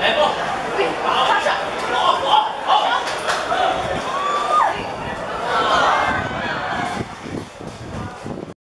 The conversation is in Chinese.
来吧